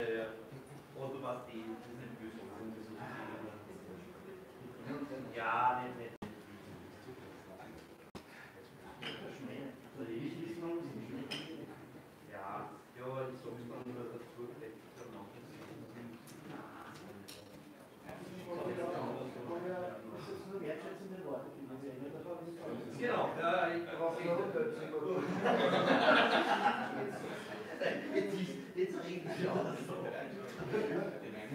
Äh, oder was die, böse, Ja, nicht, nicht. Ja, ja, ich sag's dann nur dazu, vielleicht ist er noch Genau, ja, ich darauf Jetzt, ist- jetzt reden Sie auch so.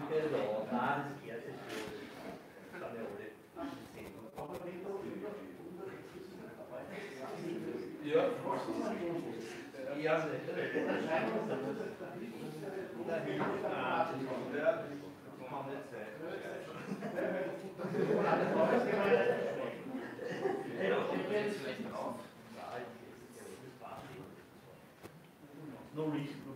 Genau, nein, das geht jetzt schon. Dann ja alle sehen. Ja, ja, ja, kann nicht No reason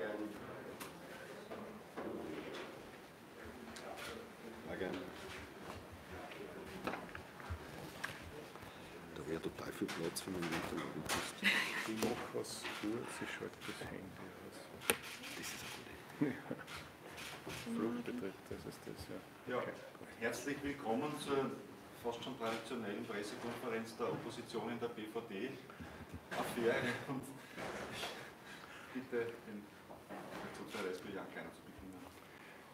so. Da wäre total viel Platz für meinen Unterlagen. Ich mache was kurz, ich schalte das Handy aus. Das ist eine gute. Fluchtbetrieb, das ist das, ja. Ja, herzlich willkommen zur fast schon traditionellen Pressekonferenz der Opposition in der BVD-Affäre. Den Dr. Reisby Jankleiner zu beginnen.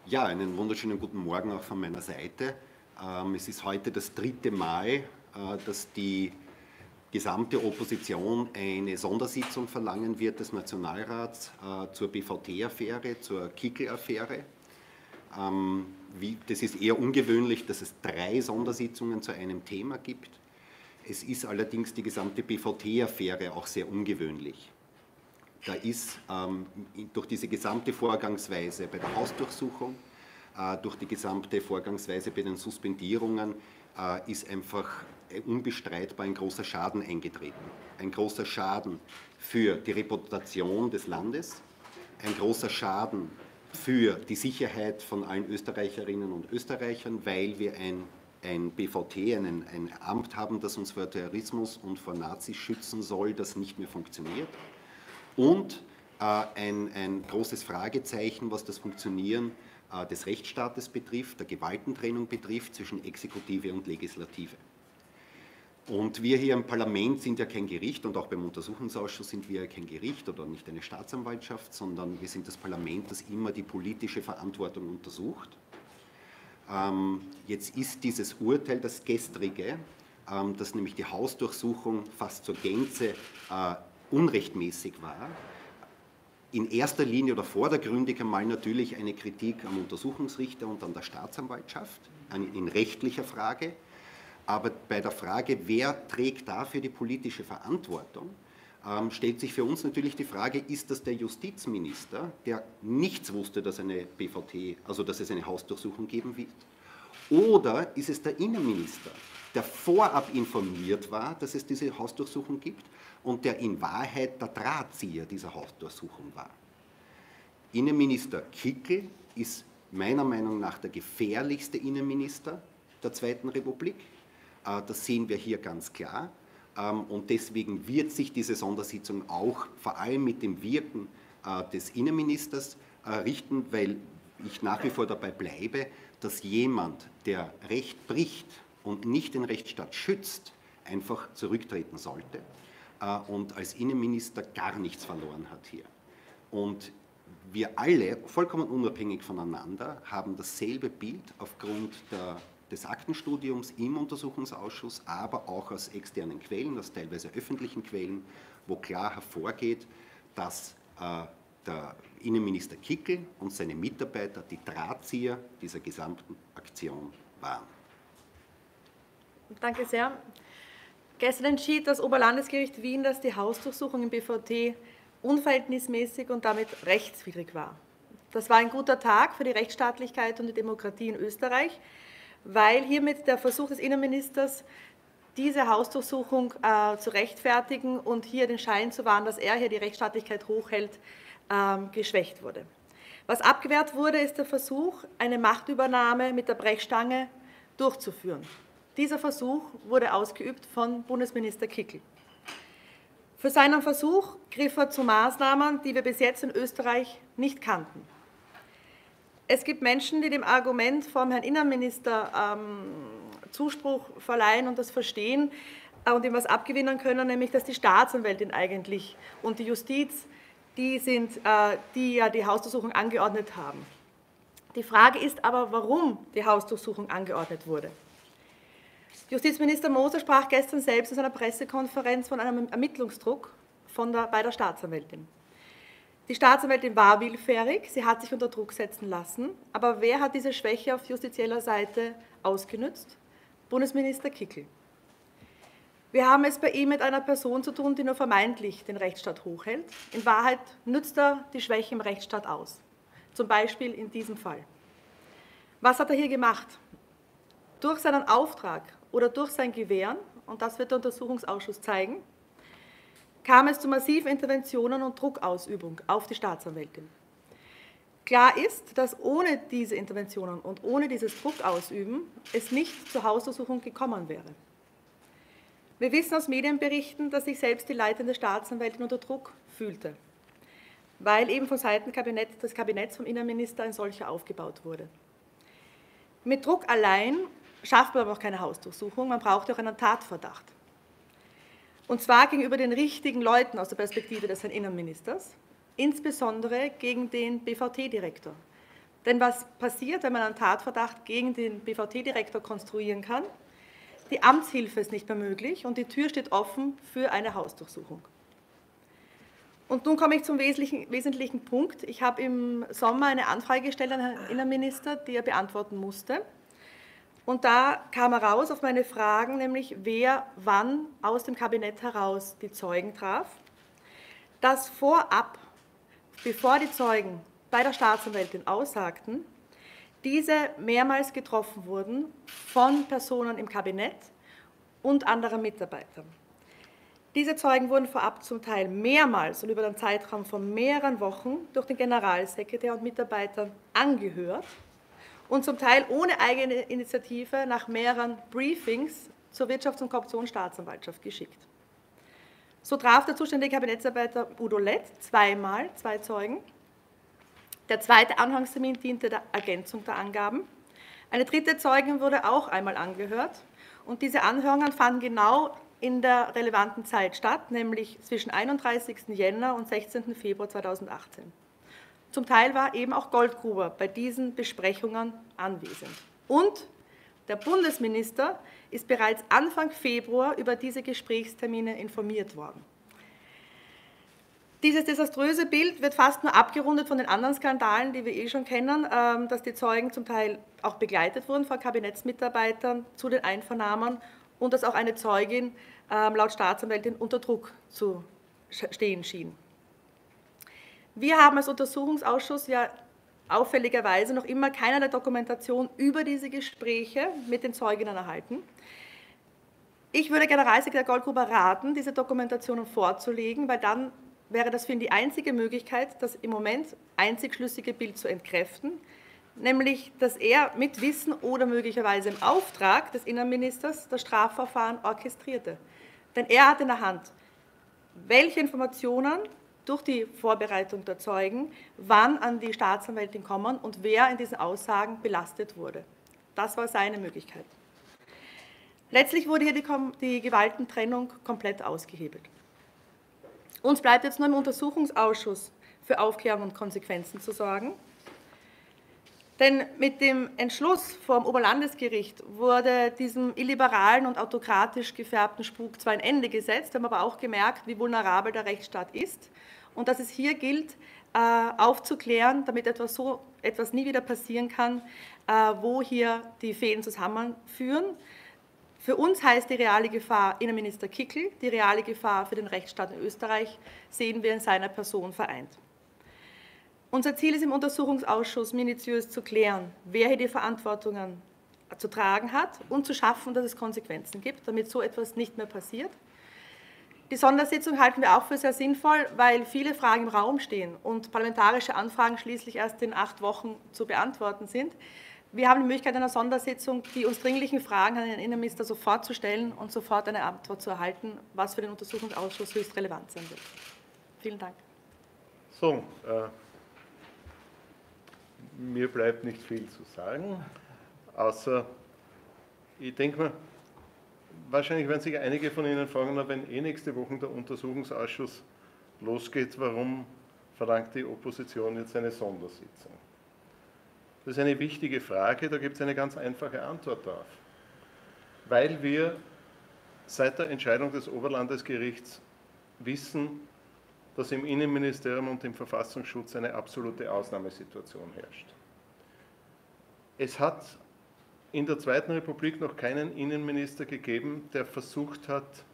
Ja, einen wunderschönen guten Morgen auch von meiner Seite. Ähm, es ist heute das dritte Mal, äh, dass die gesamte Opposition eine Sondersitzung verlangen wird des Nationalrats äh, zur BVT-Affäre, zur Kickel-Affäre. Ähm, das ist eher ungewöhnlich, dass es drei Sondersitzungen zu einem Thema gibt. Es ist allerdings die gesamte BVT-Affäre auch sehr ungewöhnlich. Da ist ähm, durch diese gesamte Vorgangsweise bei der Hausdurchsuchung, äh, durch die gesamte Vorgangsweise bei den Suspendierungen, äh, ist einfach äh, unbestreitbar ein großer Schaden eingetreten. Ein großer Schaden für die Reputation des Landes, ein großer Schaden für die Sicherheit von allen Österreicherinnen und Österreichern, weil wir ein, ein BVT, einen, ein Amt haben, das uns vor Terrorismus und vor Nazis schützen soll, das nicht mehr funktioniert. Und ein, ein großes Fragezeichen, was das Funktionieren des Rechtsstaates betrifft, der Gewaltentrennung betrifft zwischen Exekutive und Legislative. Und wir hier im Parlament sind ja kein Gericht und auch beim Untersuchungsausschuss sind wir ja kein Gericht oder nicht eine Staatsanwaltschaft, sondern wir sind das Parlament, das immer die politische Verantwortung untersucht. Ähm, jetzt ist dieses Urteil das gestrige, ähm, dass nämlich die Hausdurchsuchung fast zur Gänze äh, unrechtmäßig war, in erster Linie oder vordergründig einmal natürlich eine Kritik am Untersuchungsrichter und an der Staatsanwaltschaft in rechtlicher Frage. Aber bei der Frage, wer trägt dafür die politische Verantwortung, ähm, stellt sich für uns natürlich die Frage, ist das der Justizminister, der nichts wusste, dass eine BVT, also dass es eine Hausdurchsuchung geben wird, oder ist es der Innenminister, der vorab informiert war, dass es diese Hausdurchsuchung gibt und der in Wahrheit der Drahtzieher dieser Hausdurchsuchung war. Innenminister Kickel ist meiner Meinung nach der gefährlichste Innenminister der Zweiten Republik. Äh, das sehen wir hier ganz klar. Ähm, und deswegen wird sich diese Sondersitzung auch vor allem mit dem Wirken äh, des Innenministers äh, richten, weil ich nach wie vor dabei bleibe, dass jemand, der Recht bricht und nicht den Rechtsstaat schützt, einfach zurücktreten sollte und als Innenminister gar nichts verloren hat hier. Und wir alle, vollkommen unabhängig voneinander, haben dasselbe Bild aufgrund der des Aktenstudiums im Untersuchungsausschuss, aber auch aus externen Quellen, aus teilweise öffentlichen Quellen, wo klar hervorgeht, dass äh, der Innenminister Kickel und seine Mitarbeiter die Drahtzieher dieser gesamten Aktion waren. Danke sehr. Gestern entschied das Oberlandesgericht Wien, dass die Hausdurchsuchung im BVT unverhältnismäßig und damit rechtswidrig war. Das war ein guter Tag für die Rechtsstaatlichkeit und die Demokratie in Österreich weil hiermit der Versuch des Innenministers, diese Hausdurchsuchung äh, zu rechtfertigen und hier den Schein zu wahren, dass er hier die Rechtsstaatlichkeit hochhält, ähm, geschwächt wurde. Was abgewehrt wurde, ist der Versuch, eine Machtübernahme mit der Brechstange durchzuführen. Dieser Versuch wurde ausgeübt von Bundesminister Kickel. Für seinen Versuch griff er zu Maßnahmen, die wir bis jetzt in Österreich nicht kannten. Es gibt Menschen, die dem Argument vom Herrn Innenminister ähm, Zuspruch verleihen und das verstehen äh, und ihm was abgewinnen können, nämlich dass die Staatsanwältin eigentlich und die Justiz die sind, äh, die ja die Hausdurchsuchung angeordnet haben. Die Frage ist aber, warum die Hausdurchsuchung angeordnet wurde. Justizminister Moser sprach gestern selbst in seiner Pressekonferenz von einem Ermittlungsdruck von der, bei der Staatsanwältin. Die Staatsanwältin war willfährig, sie hat sich unter Druck setzen lassen. Aber wer hat diese Schwäche auf justizieller Seite ausgenützt? Bundesminister Kickel. Wir haben es bei ihm mit einer Person zu tun, die nur vermeintlich den Rechtsstaat hochhält. In Wahrheit nützt er die Schwäche im Rechtsstaat aus. Zum Beispiel in diesem Fall. Was hat er hier gemacht? Durch seinen Auftrag oder durch sein Gewähren, und das wird der Untersuchungsausschuss zeigen, kam es zu massiven Interventionen und Druckausübung auf die Staatsanwältin. Klar ist, dass ohne diese Interventionen und ohne dieses Druckausüben es nicht zur Hausdurchsuchung gekommen wäre. Wir wissen aus Medienberichten, dass sich selbst die leitende Staatsanwältin unter Druck fühlte, weil eben von Seiten des Kabinetts vom Innenminister ein solcher aufgebaut wurde. Mit Druck allein schafft man aber auch keine Hausdurchsuchung, man braucht auch einen Tatverdacht. Und zwar gegenüber den richtigen Leuten aus der Perspektive des Herrn Innenministers, insbesondere gegen den BVT-Direktor. Denn was passiert, wenn man einen Tatverdacht gegen den BVT-Direktor konstruieren kann? Die Amtshilfe ist nicht mehr möglich und die Tür steht offen für eine Hausdurchsuchung. Und nun komme ich zum wesentlichen, wesentlichen Punkt. Ich habe im Sommer eine Anfrage gestellt an Herrn Innenminister, die er beantworten musste. Und da kam heraus auf meine Fragen, nämlich wer wann aus dem Kabinett heraus die Zeugen traf, dass vorab, bevor die Zeugen bei der Staatsanwältin aussagten, diese mehrmals getroffen wurden von Personen im Kabinett und anderen Mitarbeitern. Diese Zeugen wurden vorab zum Teil mehrmals und über den Zeitraum von mehreren Wochen durch den Generalsekretär und Mitarbeitern angehört und zum Teil ohne eigene Initiative nach mehreren Briefings zur Wirtschafts- und Korruptionsstaatsanwaltschaft geschickt. So traf der zuständige Kabinettsarbeiter Udo Lett zweimal zwei Zeugen. Der zweite Anhangstermin diente der Ergänzung der Angaben. Eine dritte Zeugin wurde auch einmal angehört und diese Anhörungen fanden genau in der relevanten Zeit statt, nämlich zwischen 31. Jänner und 16. Februar 2018. Zum Teil war eben auch Goldgruber bei diesen Besprechungen anwesend. Und der Bundesminister ist bereits Anfang Februar über diese Gesprächstermine informiert worden. Dieses desaströse Bild wird fast nur abgerundet von den anderen Skandalen, die wir eh schon kennen, ähm, dass die Zeugen zum Teil auch begleitet wurden von Kabinettsmitarbeitern zu den Einvernahmen und dass auch eine Zeugin ähm, laut Staatsanwältin unter Druck zu stehen schien. Wir haben als Untersuchungsausschuss ja auffälligerweise noch immer keinerlei Dokumentation über diese Gespräche mit den Zeuginnen erhalten. Ich würde Generalsekretär Goldgruber raten, diese Dokumentationen vorzulegen, weil dann wäre das für ihn die einzige Möglichkeit, das im Moment einzig schlüssige Bild zu entkräften, nämlich dass er mit Wissen oder möglicherweise im Auftrag des Innenministers das Strafverfahren orchestrierte. Denn er hat in der Hand, welche Informationen durch die Vorbereitung der Zeugen, wann an die Staatsanwältin kommen und wer in diesen Aussagen belastet wurde. Das war seine Möglichkeit. Letztlich wurde hier die, die Gewaltentrennung komplett ausgehebelt. Uns bleibt jetzt nur im Untersuchungsausschuss für Aufklärung und Konsequenzen zu sorgen. Denn mit dem Entschluss vom Oberlandesgericht wurde diesem illiberalen und autokratisch gefärbten Spuk zwar ein Ende gesetzt, haben aber auch gemerkt, wie vulnerabel der Rechtsstaat ist und dass es hier gilt, äh, aufzuklären, damit etwas so etwas nie wieder passieren kann, äh, wo hier die Fäden zusammenführen. Für uns heißt die reale Gefahr Innenminister Kickel, die reale Gefahr für den Rechtsstaat in Österreich sehen wir in seiner Person vereint. Unser Ziel ist im Untersuchungsausschuss minutiös zu klären, wer hier die Verantwortungen zu tragen hat und zu schaffen, dass es Konsequenzen gibt, damit so etwas nicht mehr passiert. Die Sondersitzung halten wir auch für sehr sinnvoll, weil viele Fragen im Raum stehen und parlamentarische Anfragen schließlich erst in acht Wochen zu beantworten sind. Wir haben die Möglichkeit einer Sondersitzung, die uns dringlichen Fragen an den Innenminister sofort zu stellen und sofort eine Antwort zu erhalten, was für den Untersuchungsausschuss höchst relevant sein wird. Vielen Dank. So, äh, mir bleibt nicht viel zu sagen, außer ich denke mal, wahrscheinlich werden sich einige von Ihnen fragen, wenn eh nächste Woche der Untersuchungsausschuss losgeht, warum verlangt die Opposition jetzt eine Sondersitzung? Das ist eine wichtige Frage, da gibt es eine ganz einfache Antwort darauf. Weil wir seit der Entscheidung des Oberlandesgerichts wissen, dass im Innenministerium und im Verfassungsschutz eine absolute Ausnahmesituation herrscht. Es hat in der Zweiten Republik noch keinen Innenminister gegeben, der versucht hat,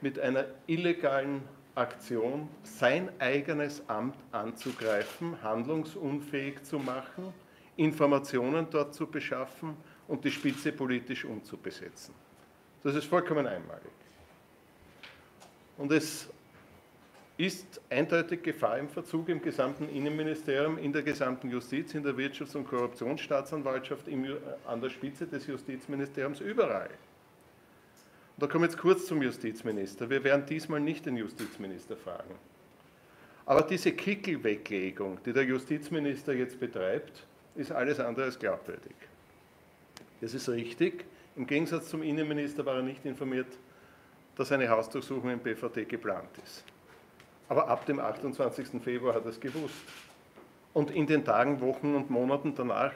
mit einer illegalen Aktion sein eigenes Amt anzugreifen, handlungsunfähig zu machen, Informationen dort zu beschaffen und die Spitze politisch umzubesetzen. Das ist vollkommen einmalig. Und es ist eindeutig Gefahr im Verzug im gesamten Innenministerium, in der gesamten Justiz, in der Wirtschafts- und Korruptionsstaatsanwaltschaft, an der Spitze des Justizministeriums, überall. Und da komme ich jetzt kurz zum Justizminister. Wir werden diesmal nicht den Justizminister fragen. Aber diese Kickelweglegung, die der Justizminister jetzt betreibt, ist alles andere als glaubwürdig. Das ist richtig. Im Gegensatz zum Innenminister war er nicht informiert, dass eine Hausdurchsuchung im BVD geplant ist. Aber ab dem 28. Februar hat er es gewusst. Und in den Tagen, Wochen und Monaten danach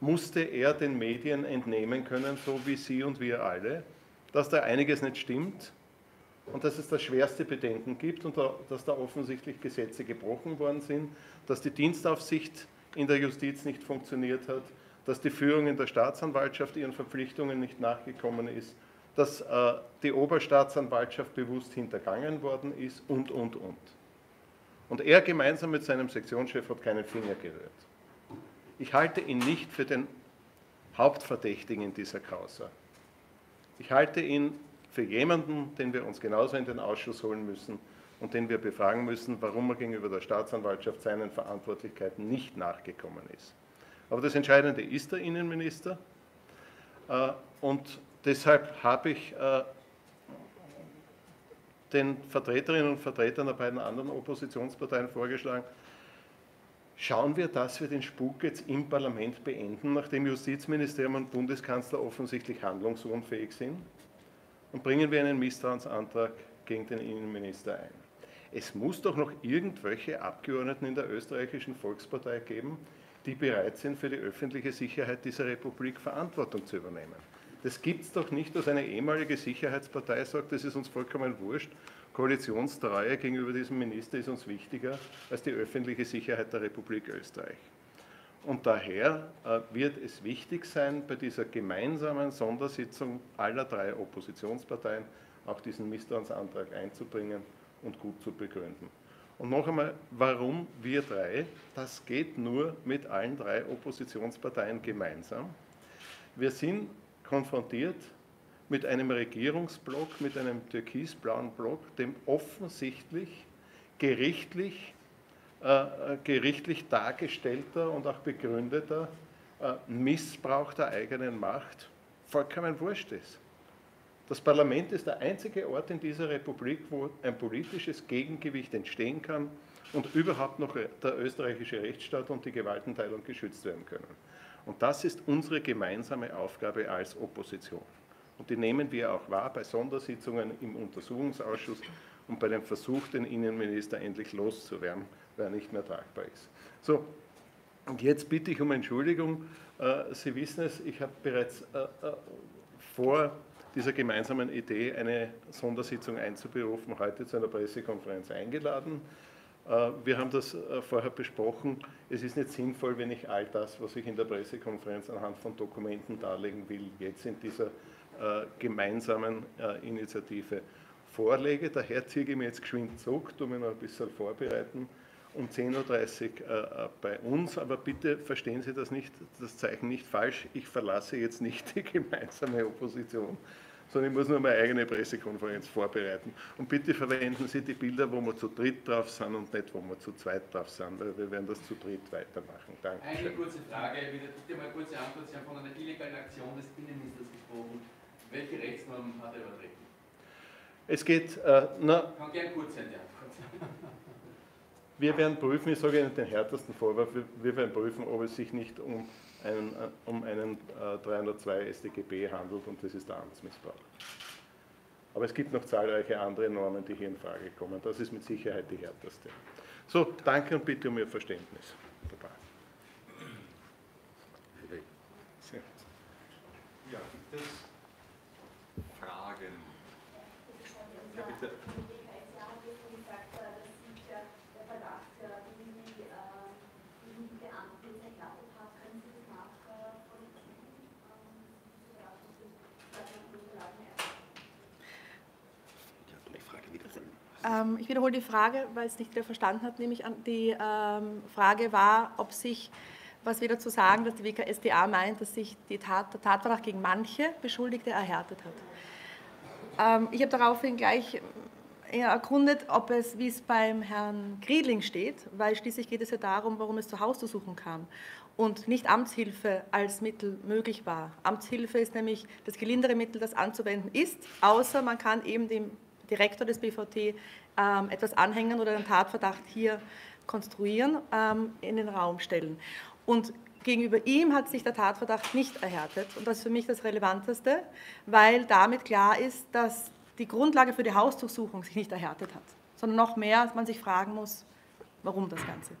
musste er den Medien entnehmen können, so wie Sie und wir alle, dass da einiges nicht stimmt und dass es da schwerste Bedenken gibt und da, dass da offensichtlich Gesetze gebrochen worden sind, dass die Dienstaufsicht in der Justiz nicht funktioniert hat, dass die Führung in der Staatsanwaltschaft ihren Verpflichtungen nicht nachgekommen ist dass äh, die Oberstaatsanwaltschaft bewusst hintergangen worden ist und, und, und. Und er gemeinsam mit seinem Sektionschef hat keinen Finger gerührt. Ich halte ihn nicht für den Hauptverdächtigen in dieser Causa. Ich halte ihn für jemanden, den wir uns genauso in den Ausschuss holen müssen und den wir befragen müssen, warum er gegenüber der Staatsanwaltschaft seinen Verantwortlichkeiten nicht nachgekommen ist. Aber das Entscheidende ist der Innenminister. Äh, und deshalb habe ich äh, den Vertreterinnen und Vertretern der beiden anderen Oppositionsparteien vorgeschlagen, schauen wir, dass wir den Spuk jetzt im Parlament beenden, nachdem Justizministerium und Bundeskanzler offensichtlich handlungsunfähig sind, und bringen wir einen Misstrauensantrag gegen den Innenminister ein. Es muss doch noch irgendwelche Abgeordneten in der österreichischen Volkspartei geben, die bereit sind, für die öffentliche Sicherheit dieser Republik Verantwortung zu übernehmen. Das gibt es doch nicht, dass eine ehemalige Sicherheitspartei sagt, das ist uns vollkommen wurscht. Koalitionstreue gegenüber diesem Minister ist uns wichtiger als die öffentliche Sicherheit der Republik Österreich. Und daher äh, wird es wichtig sein, bei dieser gemeinsamen Sondersitzung aller drei Oppositionsparteien auch diesen Misstrauensantrag einzubringen und gut zu begründen. Und noch einmal, warum wir drei? Das geht nur mit allen drei Oppositionsparteien gemeinsam. Wir sind konfrontiert mit einem Regierungsblock, mit einem türkisblauen Block, dem offensichtlich gerichtlich, äh, gerichtlich dargestellter und auch begründeter äh, Missbrauch der eigenen Macht vollkommen wurscht ist. Das Parlament ist der einzige Ort in dieser Republik, wo ein politisches Gegengewicht entstehen kann und überhaupt noch der österreichische Rechtsstaat und die Gewaltenteilung geschützt werden können. Und das ist unsere gemeinsame Aufgabe als Opposition. Und die nehmen wir auch wahr bei Sondersitzungen im Untersuchungsausschuss und bei dem Versuch, den Innenminister endlich loszuwerden, weil er nicht mehr tragbar ist. So, und jetzt bitte ich um Entschuldigung. Äh, Sie wissen es, ich habe bereits äh, äh, vor dieser gemeinsamen Idee eine Sondersitzung einzuberufen, heute zu einer Pressekonferenz eingeladen. Äh, wir haben das äh, vorher besprochen. Es ist nicht sinnvoll, wenn ich all das, was ich in der Pressekonferenz anhand von Dokumenten darlegen will, jetzt in dieser äh, gemeinsamen Initiative vorlege. Daher ziehe ich mir jetzt geschwind zurück, tue mich noch ein bisschen vorbereiten um 10.30 Uhr bei uns. Aber bitte verstehen Sie das, nicht, das Zeichen nicht falsch. Ich verlasse jetzt nicht die gemeinsame Opposition, sondern ich muss nur meine eigene Pressekonferenz vorbereiten. Und bitte verwenden Sie die Bilder, wo wir zu dritt drauf sind und nicht, wo wir zu zweit drauf sind, weil wir werden das zu dritt weitermachen. Danke. Eine kurze Frage, bitte mal kurze Antwort. Sie haben von einer illegalen Aktion des Innenministers gesprochen. Welche Rechtsnorm hat er übertreten? Es geht, äh, na, Kann gern kurz sein, die Antwort. Wir werden prüfen, ich sage Ihnen den härtesten Vorwurf, wir werden prüfen, ob es sich nicht um einen, äh, um einen 302 äh, StGB handelt und das ist der Amtsmissbrauch. Aber es gibt noch zahlreiche andere Normen, die hier in Frage kommen. Das ist mit Sicherheit die härteste. So, danke und bitte um Ihr Verständnis. Ja, gibt Ähm, ich wiederhole die Frage, weil es nicht wieder verstanden hat, nämlich die ähm, Frage war, ob sich, was wir dazu sagen, dass die WKSDA meint, dass sich die Tat, der Tatverdacht gegen manche Beschuldigte erhärtet hat. Ähm, ich habe daraufhin gleich erkundet, ob es, wie es beim Herrn Griedling steht, weil schließlich geht es ja darum, warum es zur Hausdurchsuchung kam und nicht Amtshilfe als Mittel möglich war. Amtshilfe ist nämlich das gelindere Mittel, das anzuwenden ist, außer man kann eben dem Direktor des BVT ähm, etwas anhängen oder einen Tatverdacht hier konstruieren, ähm, in den Raum stellen. Und gegenüber ihm hat sich der Tatverdacht nicht erhärtet. Und das ist für mich das Relevanteste, weil damit klar ist, dass die Grundlage für die Hausdurchsuchung sich nicht erhärtet hat, sondern noch mehr, man sich fragen muss, warum das Ganze.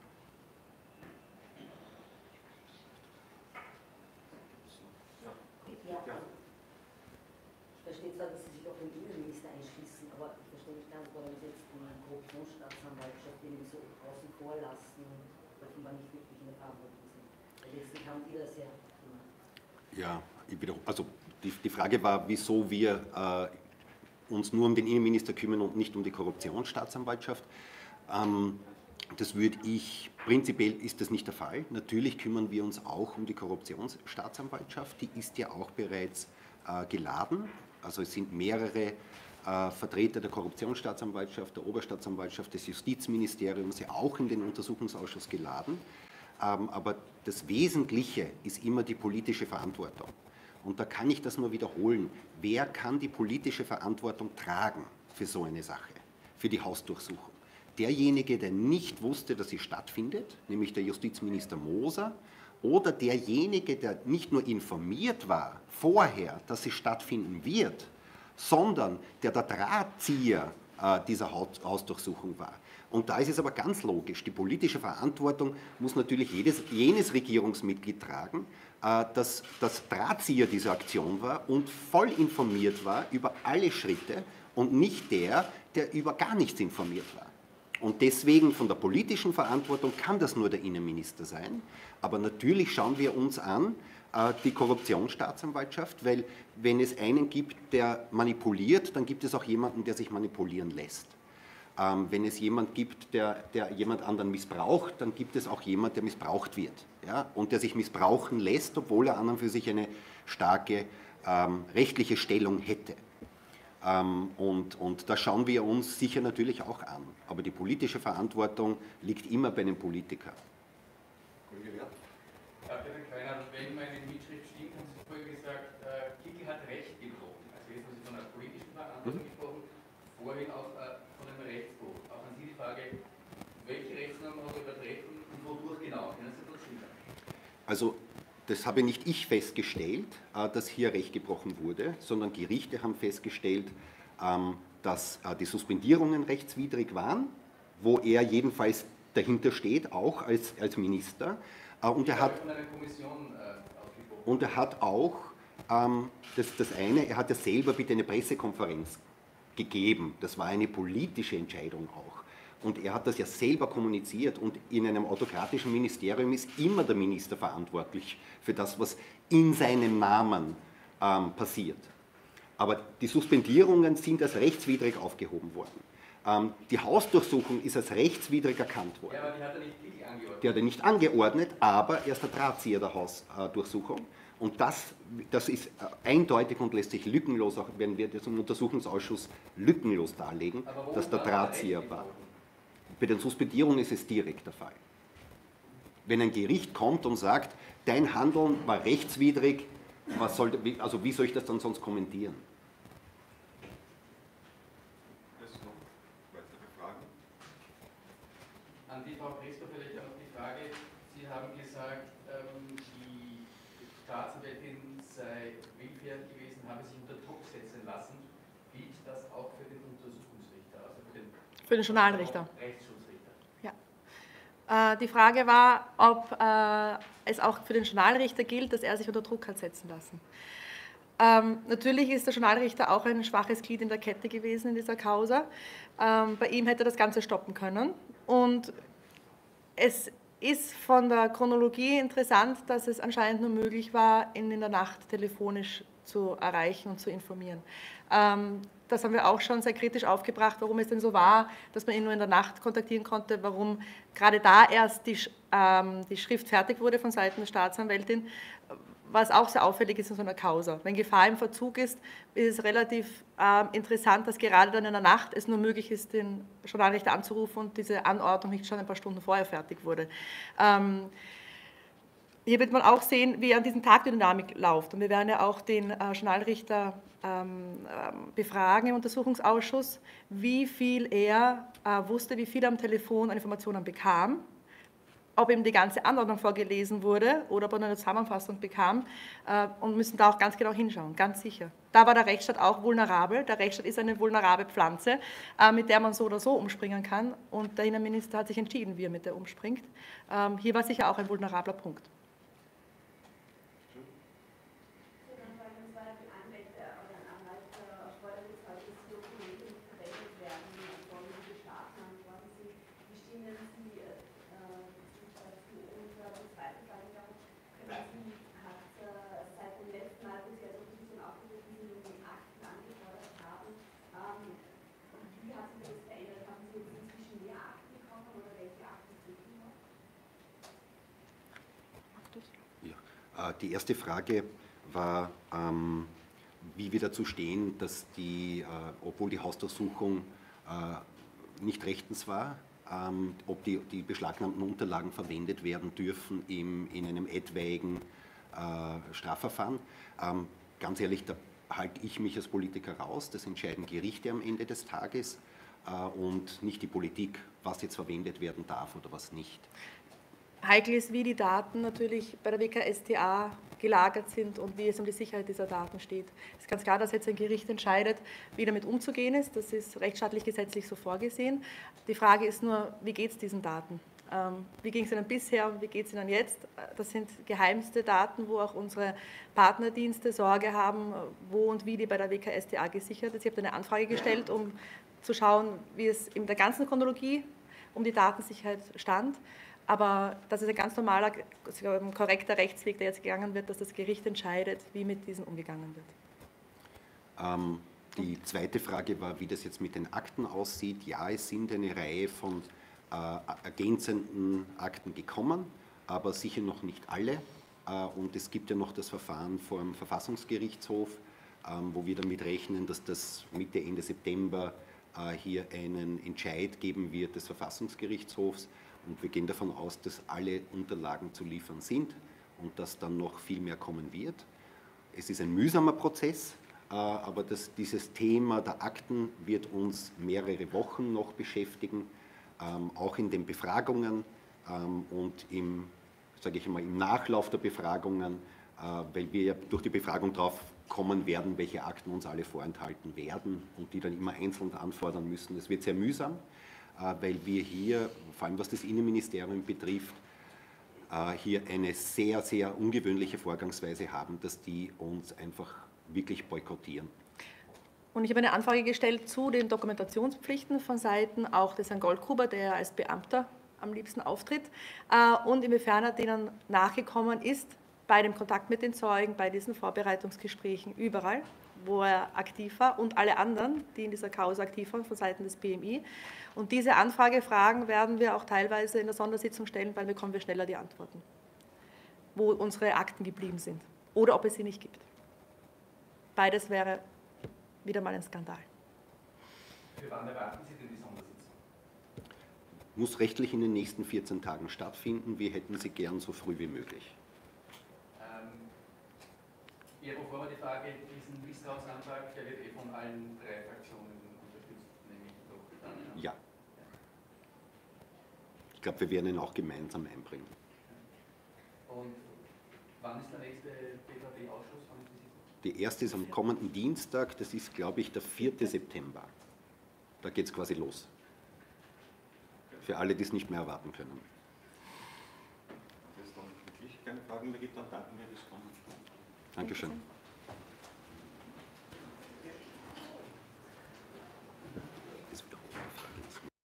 Ja, also die, die, Frage war, wieso wir äh, uns nur um den Innenminister kümmern und nicht um die Korruptionsstaatsanwaltschaft. Ähm, das würde ich, prinzipiell ist das nicht der Fall. Natürlich kümmern wir uns auch um die Korruptionsstaatsanwaltschaft. Die ist ja auch bereits äh, geladen. Also es sind mehrere Vertreter der Korruptionsstaatsanwaltschaft, der Oberstaatsanwaltschaft, des Justizministeriums ja auch in den Untersuchungsausschuss geladen. Ähm, aber das Wesentliche ist immer die politische Verantwortung. Und da kann ich das nur wiederholen. Wer kann die politische Verantwortung tragen für so eine Sache? für die Hausdurchsuchung. Derjenige, der nicht wusste, dass sie stattfindet, nämlich der Justizminister Moser, oder derjenige, der nicht nur informiert war vorher, dass sie stattfinden wird, sondern der der Drahtzieher äh, dieser Hausdurchsuchung war. Und da ist es aber ganz logisch, die politische Verantwortung muss natürlich jedes, jenes Regierungsmitglied tragen, äh, das Drahtzieher dieser Aktion war und voll informiert war über alle Schritte und nicht der, der über gar nichts informiert war. Und deswegen von der politischen Verantwortung kann das nur der Innenminister sein. Aber natürlich schauen wir uns an die Korruptionsstaatsanwaltschaft, weil wenn es einen gibt, der manipuliert, dann gibt es auch jemanden, der sich manipulieren lässt. Ähm, wenn es jemand gibt, der, der jemand anderen missbraucht, dann gibt es auch jemand, der missbraucht wird. Ja? Und der sich missbrauchen lässt, obwohl er an und für sich eine starke ähm, rechtliche Stellung hätte. Ähm, und, und das schauen wir uns sicher natürlich auch an. Aber die politische Verantwortung liegt immer bei den Politikern. Kollege Wert? Bitte kleiner, wenn meine Mitschrift stimmt, haben Sie vorher gesagt, äh, Kickel hat Recht gebrochen. Also jetzt haben Sie von einer politischen Verantwortung mhm. gesprochen, vorhin auch äh, von einem Rechtsbruch. Auch an Sie die Frage, welche Rechtsnormen hat er übertreten und wodurch genau? Können Sie das schildern? Also das habe nicht ich festgestellt, äh, dass hier Recht gebrochen wurde, sondern Gerichte haben festgestellt, ähm, dass äh, die Suspendierungen rechtswidrig waren, wo er jedenfalls dahinter steht, auch als, als Minister. Äh, und er, hat, und er hat auch, ähm, das, das eine, er hat ja selber bitte eine Pressekonferenz gegeben. Das war eine politische Entscheidung auch. Und er hat das ja selber kommuniziert und in einem autokratischen Ministerium ist immer der Minister verantwortlich für das, was in seinem Namen ähm, passiert. Aber die Suspendierungen sind als rechtswidrig aufgehoben worden. Ähm, die Hausdurchsuchung ist als rechtswidrig erkannt worden. Ja, aber die hat er nicht angeordnet. Die hat er nicht angeordnet, aber er ist der Drahtzieher der Hausdurchsuchung. Und das, das ist äh, eindeutig und lässt sich lückenlos, auch wenn wir das im Untersuchungsausschuss lückenlos darlegen, dass der Drahtzieher war. Bei den Suspendierungen ist es direkt der Fall. Wenn ein Gericht kommt und sagt, dein Handeln war rechtswidrig, was soll, also wie soll ich das dann sonst kommentieren? An die Frau Presto vielleicht auch die Frage, Sie haben gesagt, ähm, die Staatsanwältin sei willfährig gewesen, habe sich unter Druck setzen lassen. Gilt das auch für den Untersuchungsrichter? Also für den, Journalrichter? Äh, die Frage war, ob äh, es auch für den Journalrichter gilt, dass er sich unter Druck hat setzen lassen. Ähm, natürlich ist der Journalrichter auch ein schwaches Glied in der Kette gewesen in dieser Causa. Ähm, bei ihm hätte das Ganze stoppen können. Und es ist von der Chronologie interessant, dass es anscheinend nur möglich war, ihn in der Nacht telefonisch zu erreichen und zu informieren. Ähm, das haben wir auch schon sehr kritisch aufgebracht, warum es denn so war, dass man ihn nur in der Nacht kontaktieren konnte, warum gerade da erst die, ähm, die Schrift fertig wurde von Seiten der Staatsanwältin, was auch sehr auffällig ist in so einer Causa. Wenn Gefahr im Verzug ist, ist es relativ ähm, interessant, dass gerade dann in der Nacht es nur möglich ist, den Journalrichter anzurufen und diese Anordnung nicht schon ein paar Stunden vorher fertig wurde. Ähm, hier wird man auch sehen, wie an diesem Tag Dynamik läuft. Und wir werden ja auch den äh, Journalrichter ähm, ähm, befragen im Untersuchungsausschuss, wie viel er äh, wusste, wie viel er am Telefon an Informationen bekam, ob ihm die ganze Anordnung vorgelesen wurde oder ob er eine Zusammenfassung bekam äh, und müssen da auch ganz genau hinschauen, ganz sicher. Da war der Rechtsstaat auch vulnerabel. Der Rechtsstaat ist eine vulnerable Pflanze, äh, mit der man so oder so umspringen kann und der Innenminister hat sich entschieden, wie er mit der umspringt. Ähm, hier war sicher auch ein vulnerabler Punkt. Die erste Frage war, ähm, wie wir dazu stehen, dass die, äh, obwohl die Hausdurchsuchung äh, nicht rechtens war, ähm, ob die, die, beschlagnahmten Unterlagen verwendet werden dürfen im, in einem etwaigen äh, Strafverfahren. Ähm, ganz ehrlich, da halte ich mich als Politiker raus, das entscheiden Gerichte am Ende des Tages. äh, und nicht die Politik, was jetzt verwendet werden darf oder was nicht. Heikel ist, wie die Daten natürlich bei der WKStA gelagert sind und wie es um die Sicherheit dieser Daten steht. Es ist ganz klar, dass jetzt ein Gericht entscheidet, wie damit umzugehen ist. Das ist rechtsstaatlich gesetzlich so vorgesehen. Die Frage ist nur, wie geht es diesen Daten? Ähm, wie ging es Ihnen bisher und wie geht es Ihnen jetzt? Das sind geheimste Daten, wo auch unsere Partnerdienste Sorge haben, wo und wie die bei der WKStA gesichert ist. Ich habe eine Anfrage gestellt, um zu schauen, wie es in der ganzen Chronologie um die Datensicherheit stand. Aber das ist ein ganz normaler, korrekter Rechtsweg, der jetzt gegangen wird, dass das Gericht entscheidet, wie mit diesem umgegangen wird. Ähm, die zweite Frage war, wie das jetzt mit den Akten aussieht. Ja, es sind eine Reihe von äh, ergänzenden Akten gekommen, aber sicher noch nicht alle. Äh, und es gibt ja noch das Verfahren vor dem Verfassungsgerichtshof, ähm, wo wir damit rechnen, dass das Mitte, Ende September äh, hier einen Entscheid geben wird des Verfassungsgerichtshofs. Und wir gehen davon aus, dass alle Unterlagen zu liefern sind und dass dann noch viel mehr kommen wird. Es ist ein mühsamer Prozess, äh, aber das, dieses Thema der Akten wird uns mehrere Wochen noch beschäftigen, ähm, auch in den Befragungen ähm, und im, sage ich mal, im Nachlauf der Befragungen, äh, weil wir ja durch die Befragung drauf kommen werden, welche Akten uns alle vorenthalten werden und die dann immer einzeln anfordern müssen. Das wird sehr mühsam. Äh, weil wir hier, vor allem was das Innenministerium betrifft, äh, hier eine sehr, sehr ungewöhnliche Vorgangsweise haben, dass die uns einfach wirklich boykottieren. Und ich habe eine Anfrage gestellt zu den Dokumentationspflichten von Seiten auch des Herrn Goldgruber, der als Beamter am liebsten auftritt, äh, und inwiefern er denen nachgekommen ist bei dem Kontakt mit den Zeugen, bei diesen Vorbereitungsgesprächen, überall, wo er aktiv war und alle anderen, die in dieser Causa aktiv waren von Seiten des BMI. Und diese Anfragefragen werden wir auch teilweise in der Sondersitzung stellen, weil bekommen wir schneller die Antworten, wo unsere Akten geblieben sind oder ob es sie nicht gibt. Beides wäre wieder mal ein Skandal. Für wann erwarten Sie denn die Sondersitzung? Muss rechtlich in den nächsten 14 Tagen stattfinden. Wir hätten sie gern so früh wie möglich. Ja, bevor wir die Frage, diesen Misstrauensantrag, der wird eh von allen drei Fraktionen ja. Ich glaube, wir werden ihn auch gemeinsam einbringen. Und wann ist der nächste BVB-Ausschuss? Die erste ist am kommenden Dienstag, das ist, glaube ich, der 4. September. Da geht es quasi los. Für alle, die es nicht mehr erwarten können. Wenn es dann wirklich keine Fragen mehr gibt, dann danken wir das Dankeschön.